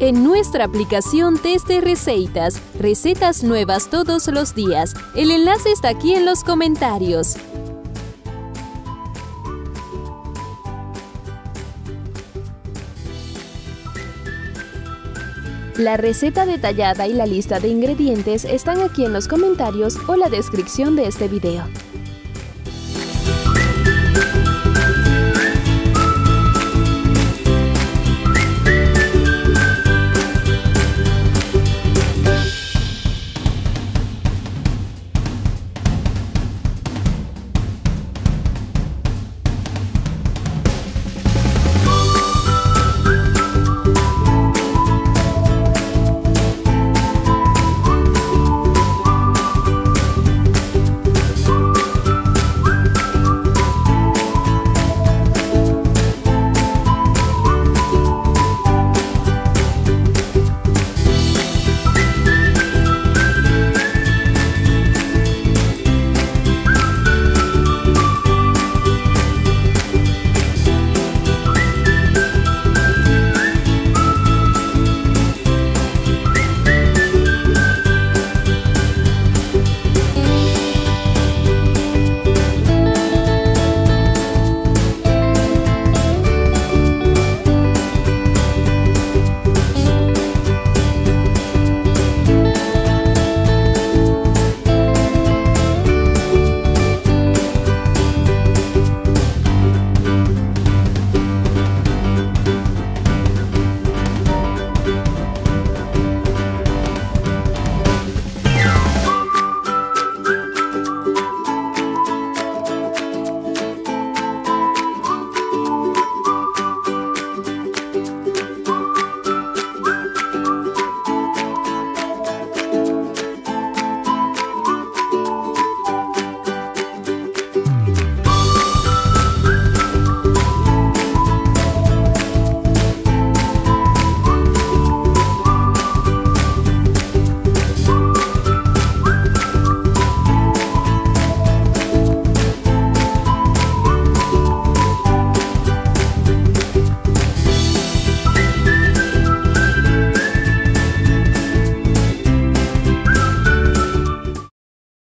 en nuestra aplicación Test de Recetas. Recetas nuevas todos los días. El enlace está aquí en los comentarios. La receta detallada y la lista de ingredientes están aquí en los comentarios o la descripción de este video.